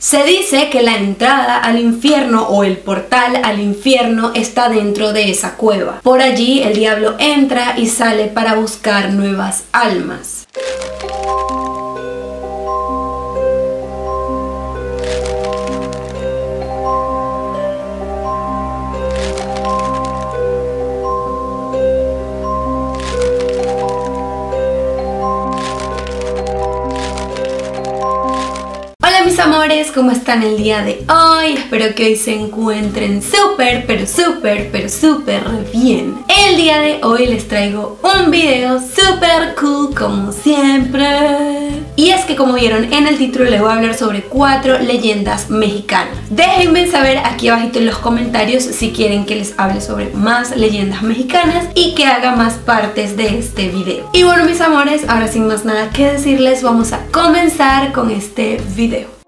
Se dice que la entrada al infierno o el portal al infierno está dentro de esa cueva. Por allí el diablo entra y sale para buscar nuevas almas. ¿Cómo están el día de hoy? Espero que hoy se encuentren súper, pero súper, pero súper bien. El día de hoy les traigo un video súper cool como siempre. Y es que como vieron en el título les voy a hablar sobre cuatro leyendas mexicanas. Déjenme saber aquí abajito en los comentarios si quieren que les hable sobre más leyendas mexicanas y que haga más partes de este video. Y bueno mis amores, ahora sin más nada que decirles, vamos a comenzar con este video.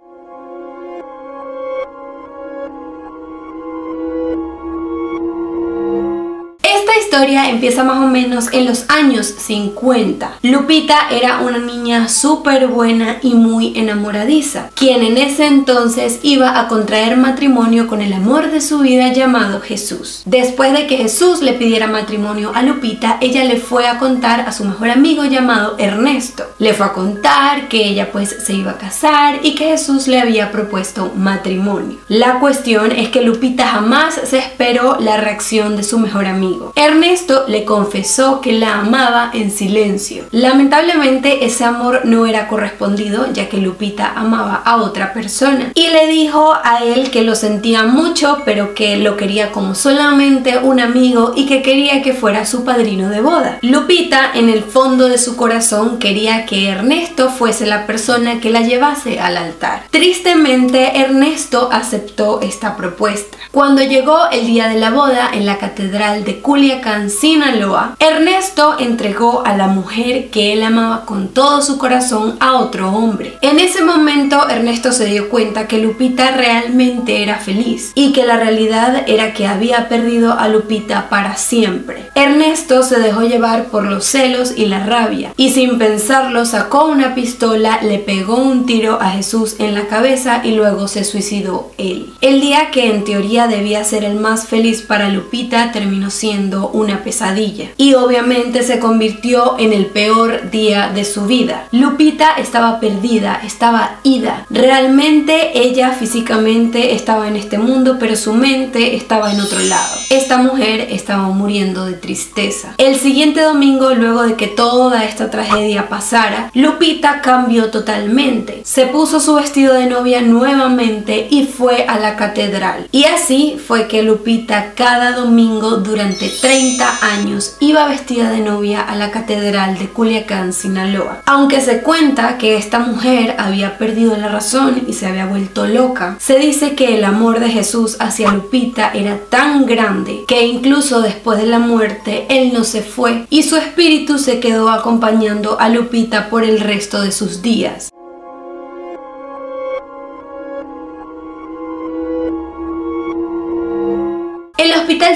Historia empieza más o menos en los años 50. Lupita era una niña súper buena y muy enamoradiza, quien en ese entonces iba a contraer matrimonio con el amor de su vida llamado Jesús. Después de que Jesús le pidiera matrimonio a Lupita, ella le fue a contar a su mejor amigo llamado Ernesto. Le fue a contar que ella pues se iba a casar y que Jesús le había propuesto matrimonio. La cuestión es que Lupita jamás se esperó la reacción de su mejor amigo. Ernesto esto le confesó que la amaba en silencio. Lamentablemente ese amor no era correspondido ya que Lupita amaba a otra persona y le dijo a él que lo sentía mucho pero que lo quería como solamente un amigo y que quería que fuera su padrino de boda. Lupita en el fondo de su corazón quería que Ernesto fuese la persona que la llevase al altar. Tristemente Ernesto aceptó esta propuesta. Cuando llegó el día de la boda en la catedral de Culiacán Sinaloa, Ernesto entregó a la mujer que él amaba con todo su corazón a otro hombre. En ese momento Ernesto se dio cuenta que Lupita realmente era feliz y que la realidad era que había perdido a Lupita para siempre. Ernesto se dejó llevar por los celos y la rabia y sin pensarlo sacó una pistola, le pegó un tiro a Jesús en la cabeza y luego se suicidó él. El día que en teoría debía ser el más feliz para Lupita terminó siendo una pesadilla y obviamente se convirtió en el peor día de su vida. Lupita estaba perdida, estaba ida. Realmente ella físicamente estaba en este mundo, pero su mente estaba en otro lado. Esta mujer estaba muriendo de tristeza. El siguiente domingo, luego de que toda esta tragedia pasara, Lupita cambió totalmente. Se puso su vestido de novia nuevamente y fue a la catedral. Y así fue que Lupita cada domingo durante 30 años iba vestida de novia a la catedral de Culiacán, Sinaloa. Aunque se cuenta que esta mujer había perdido la razón y se había vuelto loca, se dice que el amor de Jesús hacia Lupita era tan grande que incluso después de la muerte él no se fue y su espíritu se quedó acompañando a Lupita por el resto de sus días.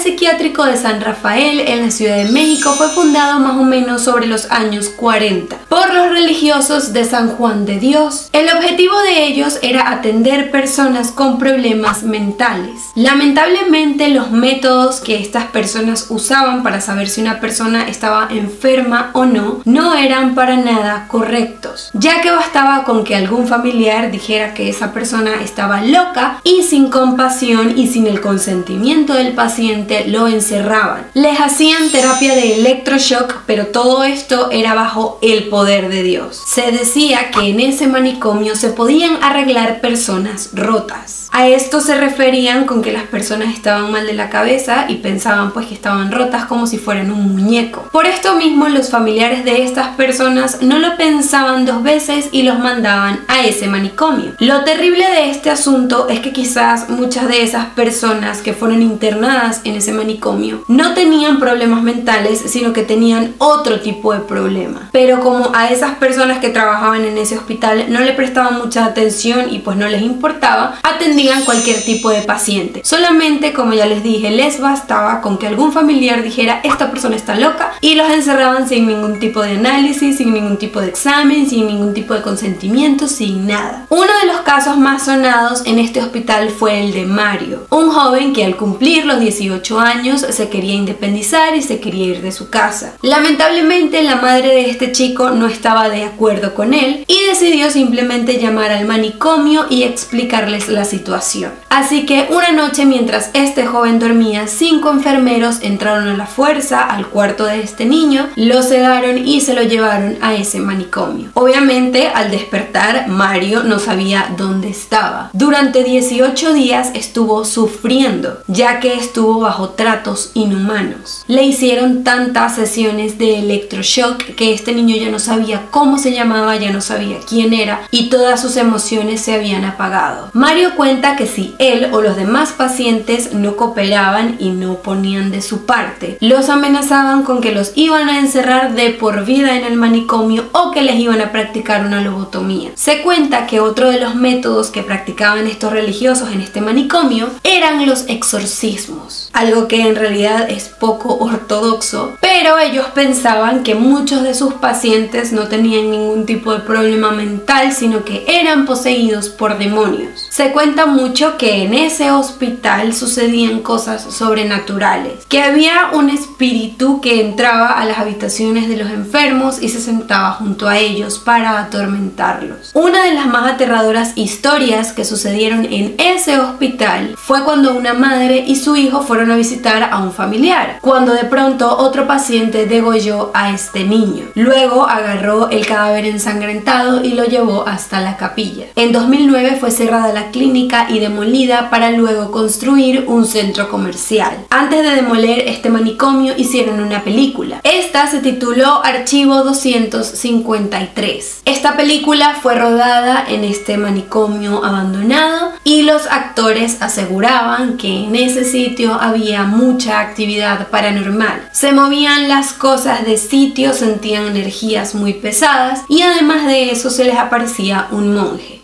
Psiquiátrico de San Rafael en la Ciudad de México fue fundado más o menos sobre los años 40 por los religiosos de San Juan de Dios. El objetivo de ellos era atender personas con problemas mentales. Lamentablemente los métodos que estas personas usaban para saber si una persona estaba enferma o no no eran para nada correctos, ya que bastaba con que algún familiar dijera que esa persona estaba loca y sin compasión y sin el consentimiento del paciente lo encerraban. Les hacían terapia de electroshock, pero todo esto era bajo el poder de Dios. Se decía que en ese manicomio se podían arreglar personas rotas. A esto se referían con que las personas estaban mal de la cabeza y pensaban pues que estaban rotas como si fueran un muñeco. Por esto mismo los familiares de estas personas no lo pensaban dos veces y los mandaban a ese manicomio. Lo terrible de este asunto es que quizás muchas de esas personas que fueron internadas internadas en ese manicomio no tenían problemas mentales, sino que tenían otro tipo de problema. Pero como a esas personas que trabajaban en ese hospital no le prestaban mucha atención y pues no les importaba, atendían cualquier tipo de paciente. Solamente, como ya les dije, les bastaba con que algún familiar dijera esta persona está loca y los encerraban sin ningún tipo de análisis, sin ningún tipo de examen, sin ningún tipo de consentimiento, sin nada. Uno de los casos más sonados en este hospital fue el de Mario, un joven que al cumplir los 18 años se quería independizar y se quería ir de su casa. Lamentablemente la madre de este chico no estaba de acuerdo con él y decidió simplemente llamar al manicomio y explicarles la situación. Así que una noche mientras este joven dormía, cinco enfermeros entraron a la fuerza al cuarto de este niño, lo sedaron y se lo llevaron a ese manicomio. Obviamente al despertar Mario no sabía dónde estaba. Durante 18 días estuvo sufriendo ya que estuvo bajo tratos inhumanos. Le hicieron tantas sesiones de electroshock que este niño ya no sabía cómo se llamaba, ya no sabía quién era y todas sus emociones se habían apagado. Mario cuenta que si él o los demás pacientes no cooperaban y no ponían de su parte, los amenazaban con que los iban a encerrar de por vida en el manicomio o que les iban a practicar una lobotomía. Se cuenta que otro de los métodos que practicaban estos religiosos en este manicomio eran los exorcismos, algo que en realidad es poco ortodoxo, pero ellos pensaban que muchos de sus pacientes no tenían ningún tipo de problema mental, sino que eran poseídos por demonios. Se cuenta mucho que en ese hospital sucedían cosas sobrenaturales, que había un espíritu que entraba a las habitaciones de los enfermos y se sentaba junto a ellos para atormentarlos. Una de las más aterradoras historias que sucedieron en ese hospital fue cuando una madre y su hijo fueron a visitar a un familiar, cuando de pronto otro paciente degolló a este niño. Luego agarró el cadáver ensangrentado y lo llevó hasta la capilla. En 2009 fue cerrada la clínica y demolida para luego construir un centro comercial. Antes de demoler este manicomio hicieron una película. Esta se tituló Archivo 253. Esta película fue rodada en este manicomio abandonado y los actores aseguraban que en ese sitio había mucha actividad paranormal. Se movían las cosas de sitio, sentían energías muy pesadas y además de eso se les aparecía un monje.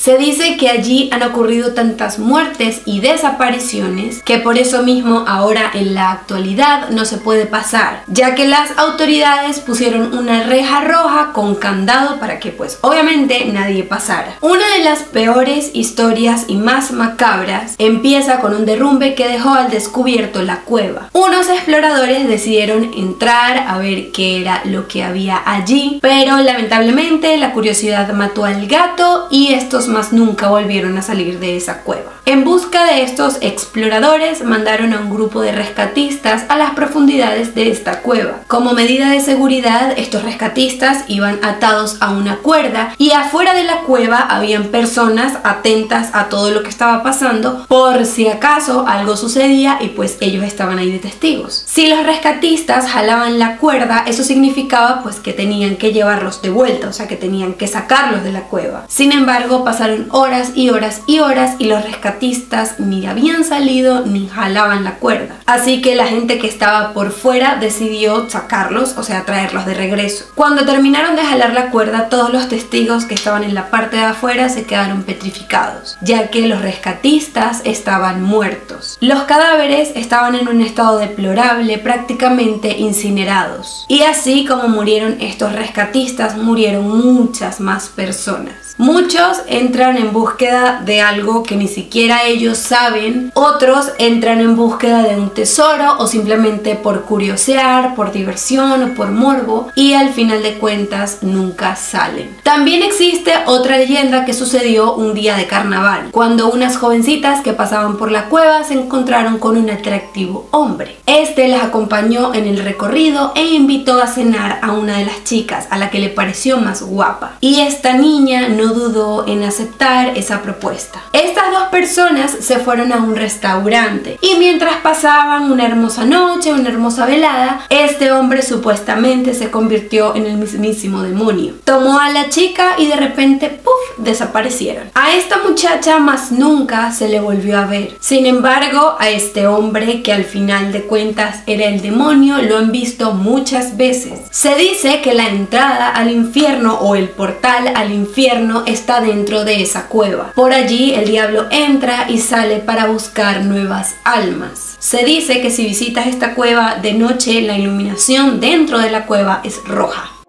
Se dice que allí han ocurrido tantas muertes y desapariciones que por eso mismo ahora en la actualidad no se puede pasar, ya que las autoridades pusieron una reja roja con candado para que pues obviamente nadie pasara. Una de las peores historias y más macabras empieza con un derrumbe que dejó al descubierto la cueva. Unos exploradores decidieron entrar a ver qué era lo que había allí, pero lamentablemente la curiosidad mató al gato y estos más nunca volvieron a salir de esa cueva. En busca de estos exploradores mandaron a un grupo de rescatistas a las profundidades de esta cueva. Como medida de seguridad, estos rescatistas iban atados a una cuerda y afuera de la cueva habían personas atentas a todo lo que estaba pasando por si acaso algo sucedía y pues ellos estaban ahí de testigos. Si los rescatistas jalaban la cuerda, eso significaba pues que tenían que llevarlos de vuelta, o sea que tenían que sacarlos de la cueva. Sin embargo, pasaron horas y horas y horas y los rescatistas ni habían salido ni jalaban la cuerda. Así que la gente que estaba por fuera decidió sacarlos, o sea, traerlos de regreso. Cuando terminaron de jalar la cuerda, todos los testigos que estaban en la parte de afuera se quedaron petrificados, ya que los rescatistas estaban muertos. Los cadáveres estaban en un estado deplorable, prácticamente incinerados. Y así como murieron estos rescatistas, murieron muchas más personas. Muchos entran en búsqueda de algo que ni siquiera ellos saben, otros entran en búsqueda de un tesoro o simplemente por curiosear, por diversión o por morbo y al final de cuentas nunca salen. También existe otra leyenda que sucedió un día de carnaval, cuando unas jovencitas que pasaban por la cueva se encontraron con un atractivo hombre. Este las acompañó en el recorrido e invitó a cenar a una de las chicas a la que le pareció más guapa. Y esta niña no dudó en aceptar esa propuesta. Estas dos personas se fueron a un restaurante y mientras pasaban pasaban una hermosa noche, una hermosa velada, este hombre supuestamente se convirtió en el mismísimo demonio. Tomó a la chica y de repente, ¡puf!, desaparecieron. A esta muchacha más nunca se le volvió a ver. Sin embargo, a este hombre, que al final de cuentas era el demonio, lo han visto muchas veces. Se dice que la entrada al infierno o el portal al infierno está dentro de esa cueva. Por allí el diablo entra y sale para buscar nuevas almas. Se dice que si visitas esta cueva de noche, la iluminación dentro de la cueva es roja.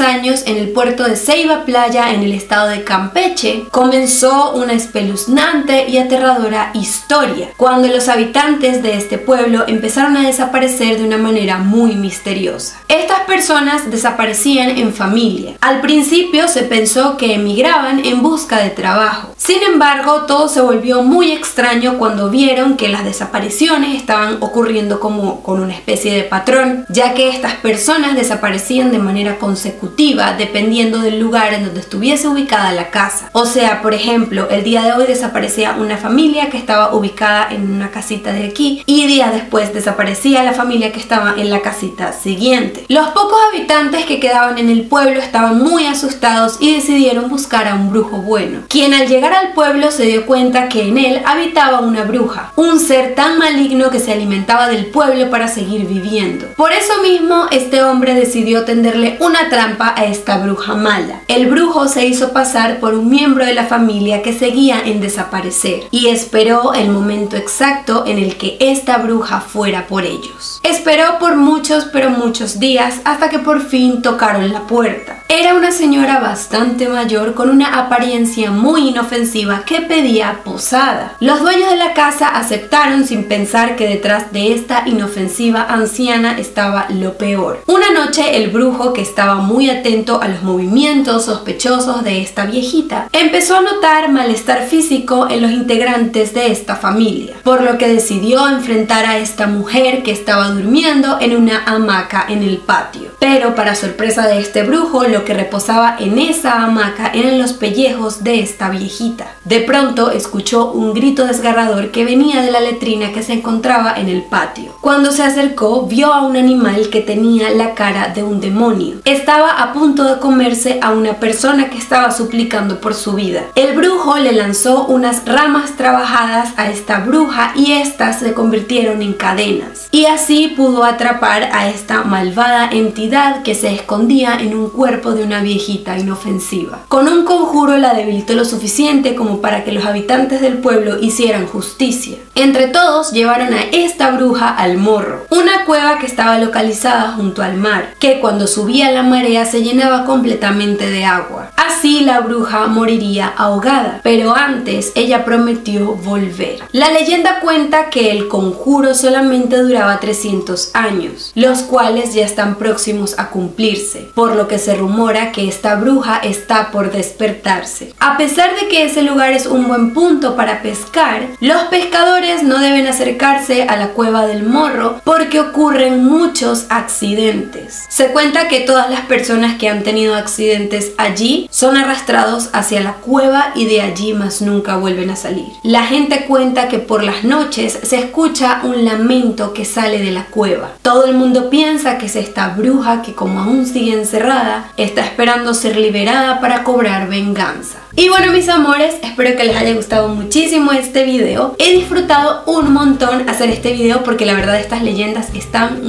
Años en el puerto de Ceiba Playa en el estado de Campeche comenzó una espeluznante y aterradora historia cuando los habitantes de este pueblo empezaron a desaparecer de una manera muy misteriosa. Estas personas desaparecían en familia. Al principio se pensó que emigraban en busca de trabajo. Sin embargo, todo se volvió muy extraño cuando vieron que las desapariciones estaban ocurriendo como con una especie de patrón, ya que estas personas desaparecían de manera consecutiva dependiendo del lugar en donde estuviese ubicada la casa. O sea, por ejemplo, el día de hoy desaparecía una familia que estaba ubicada en una casita de aquí y días después desaparecía la familia que estaba en la casita siguiente. Los pocos habitantes que quedaban en el pueblo estaban muy asustados y decidieron buscar a un brujo bueno, quien al llegar al pueblo se dio cuenta que en él habitaba una bruja, un ser tan maligno que se alimentaba del pueblo para seguir viviendo. Por eso mismo, este hombre decidió tenderle una trampa a esta bruja mala. El brujo se hizo pasar por un miembro de la familia que seguía en desaparecer y esperó el momento exacto en el que esta bruja fuera por ellos. Esperó por muchos pero muchos días hasta que por fin tocaron la puerta. Era una señora bastante mayor con una apariencia muy inofensiva que pedía posada. Los dueños de la casa aceptaron sin pensar que detrás de esta inofensiva anciana estaba lo peor. Una noche el brujo que estaba muy atento a los movimientos sospechosos de esta viejita, empezó a notar malestar físico en los integrantes de esta familia, por lo que decidió enfrentar a esta mujer que estaba durmiendo en una hamaca en el patio. Pero para sorpresa de este brujo, lo que reposaba en esa hamaca eran los pellejos de esta viejita. De pronto escuchó un grito desgarrador que venía de la letrina que se encontraba en el patio. Cuando se acercó, vio a un animal que tenía la cara de un demonio. Estaba a punto de comerse a una persona que estaba suplicando por su vida. El brujo le lanzó unas ramas trabajadas a esta bruja y éstas se convirtieron en cadenas. Y así pudo atrapar a esta malvada entidad que se escondía en un cuerpo de una viejita inofensiva. Con un conjuro la debilitó lo suficiente como para que los habitantes del pueblo hicieran justicia. Entre todos llevaron a esta bruja al morro, una cueva que estaba localizada junto al mar, que cuando subía la marea se llenaba completamente de agua. Así la bruja moriría ahogada, pero antes ella prometió volver. La leyenda cuenta que el conjuro solamente duraba 300 años, los cuales ya están próximos a cumplirse, por lo que se rumora que esta bruja está por despertarse. A pesar de que ese lugar es un buen punto para pescar, los pescadores no deben acercarse a la cueva del morro porque ocurren muchos accidentes. Se cuenta que todas las personas que han tenido accidentes allí son arrastrados hacia la cueva y de allí más nunca vuelven a salir. La gente cuenta que por las noches se escucha un lamento que sale de la cueva. Todo el mundo piensa que es esta bruja que como aún sigue encerrada, está esperando ser liberada para cobrar venganza. Y bueno mis amores, espero que les haya gustado muchísimo este video. He disfrutado un montón hacer este video porque la verdad estas leyendas están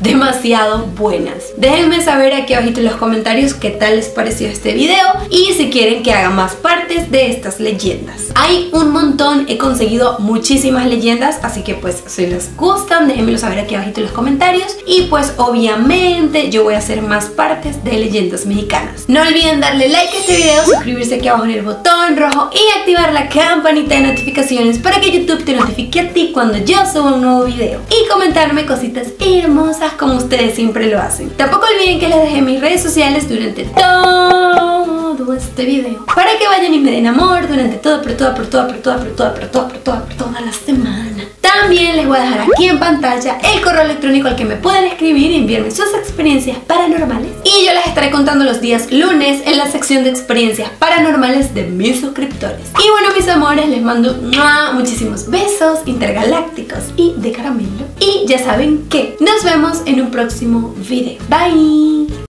demasiado buenas. Déjenme saber aquí abajito en los comentarios qué tal les pareció este video y si quieren que haga más partes de estas leyendas. Hay un montón, he conseguido muchísimas leyendas, así que pues si les gustan déjenmelo saber aquí abajito en los comentarios y pues obviamente yo voy a hacer más partes de leyendas mexicanas. No olviden darle like a este video suscribirse aquí abajo en el botón rojo y activar la campanita de notificaciones para que YouTube te notifique a ti cuando yo suba un nuevo video y comentarme cositas hermosas como ustedes siempre lo hacen. Tampoco olviden que les dejé mis redes sociales durante todo este video para que vayan y me den amor durante todo, por toda, por toda, por toda, por toda, por toda, por toda, por toda la semana. También les voy a dejar aquí en pantalla el correo electrónico al que me pueden escribir y enviarme sus experiencias paranormales. Y yo les estaré contando los días lunes en la sección de experiencias paranormales de mis suscriptores. Y bueno, mis amores, les mando muchísimos besos intergalácticos y de caramelo. Y ya saben que nos vemos en un próximo video. Bye.